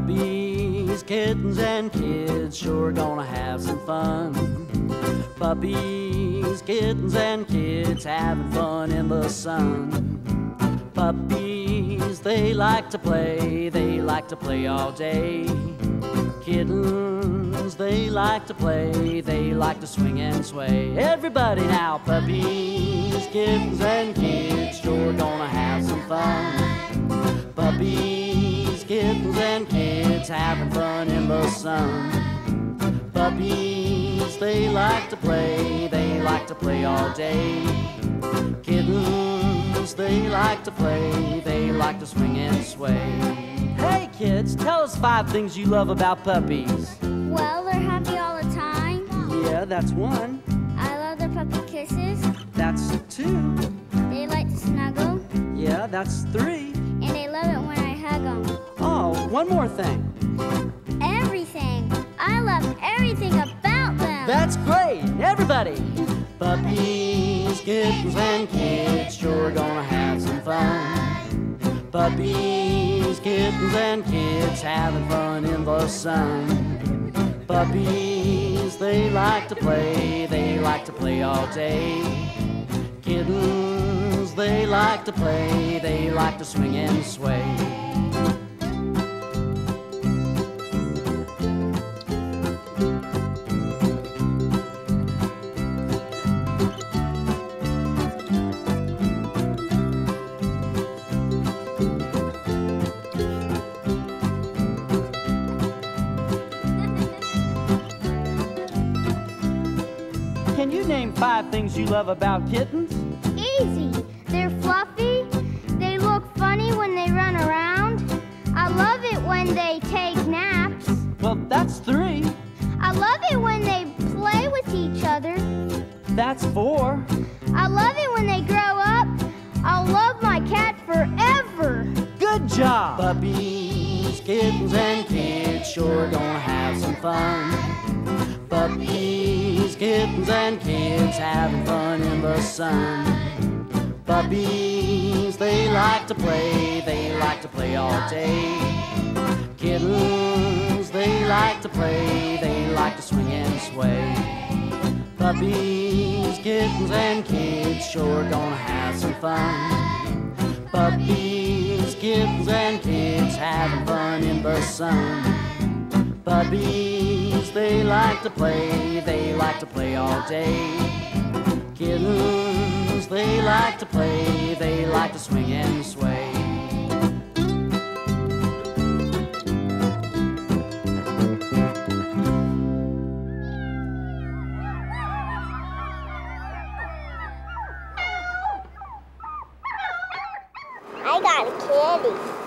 Puppies, kittens, and kids sure gonna have some fun. Puppies, kittens, and kids having fun in the sun. Puppies, they like to play, they like to play all day. Kittens, they like to play, they like to swing and sway. Everybody now, puppies, kittens, and kids sure gonna have some fun. Puppies, kittens, having fun in the sun. Puppies, they like to play, they like to play all day. Kittens, they like to play, they like to swing and sway. Hey kids, tell us five things you love about puppies. Well, they're happy all the time. Yeah, that's one. I love their puppy kisses. That's two. They like to snuggle. Yeah, that's three. And they love it when I hug them. Oh, one more thing. Everything. I love everything about them. That's great, everybody. Puppies, kittens, and kids sure gonna have some fun. Puppies, kittens, and kids having fun in the sun. Puppies, they like to play, they like to play all day. Kittens, they like to play, they like to swing and sway. Name five things you love about kittens? Easy. They're fluffy. They look funny when they run around. I love it when they take naps. Well, that's three. I love it when they play with each other. That's four. I love it when they grow up. I'll love my cat forever. Good job! Puppies, kittens, and kids sure gonna have some fun. Kids having fun in the sun. Puppies, they like to play, they like to play all day. Kittens, they like to play, they like to swing and sway. Puppies, kittens, and kids sure gonna have some fun. Puppies, kittens, and kids having fun in the sun. Puppies, they like to play, they like to play all day. Kittens, they like to play, they like to swing and sway. I got a kitty.